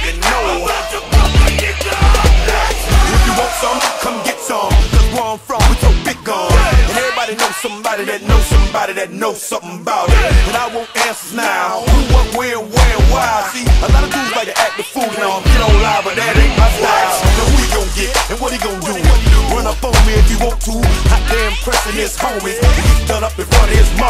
nigga know. If you want some, come get some. Where I'm from, we so big guns, And everybody knows somebody that knows somebody that knows something about it. And I want answers now. Who, what, where, where, why? See, a lot of dudes like to act the fool now. Get on live, but that ain't my style. So who he gon' get and what he gon' do? Run up on me if you want to. Hot damn pressing his homies. He's done up in front of his mom.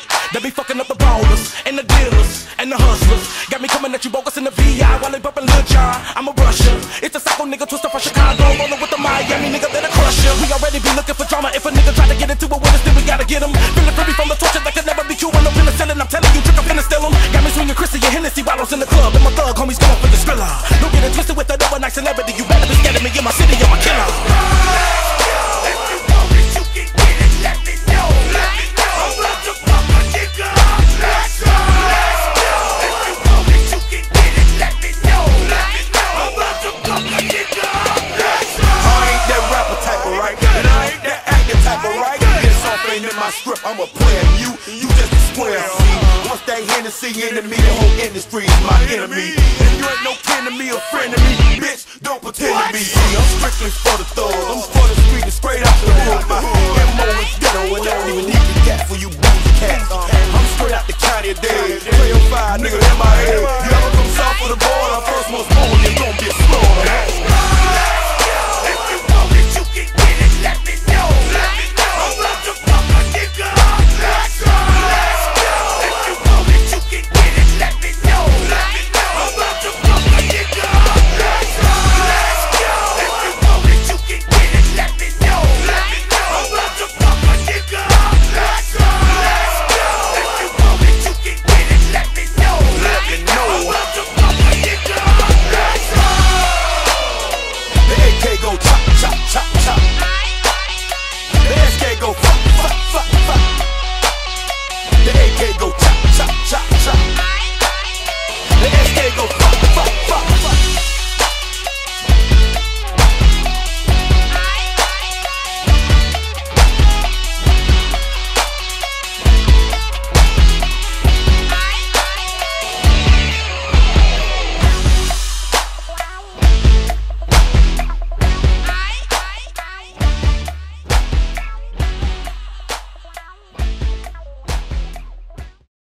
They be fucking up the ballers and the dealers and the hustlers. Got me coming at you bogus in the VI while they bumping Lil Jon. I'm a Russia. It's a psycho nigga Twista from Chicago. Rolling with the Miami nigga that'll crush ya. We already be looking for drama. If a nigga try to get into it with us, then we gotta get him. Feeling free from the torture that could never be cured. No penicillin. I'm telling you, trick, I'm finna steal. Got me swinging Chrissy and Hennessy ain't in my script, I'm a player. You, you just a square. See, once that Hennessy into me, the whole industry is my enemy. And you ain't no kin to me or friend to me, bitch. Don't pretend to be. See, I'm strictly for the thug. I'm for the street and straight out the hood. My MO is ghetto, and I don't even need the gat for you booty cats. I'm straight out the county of dead. Play on fire, nigga, in my head.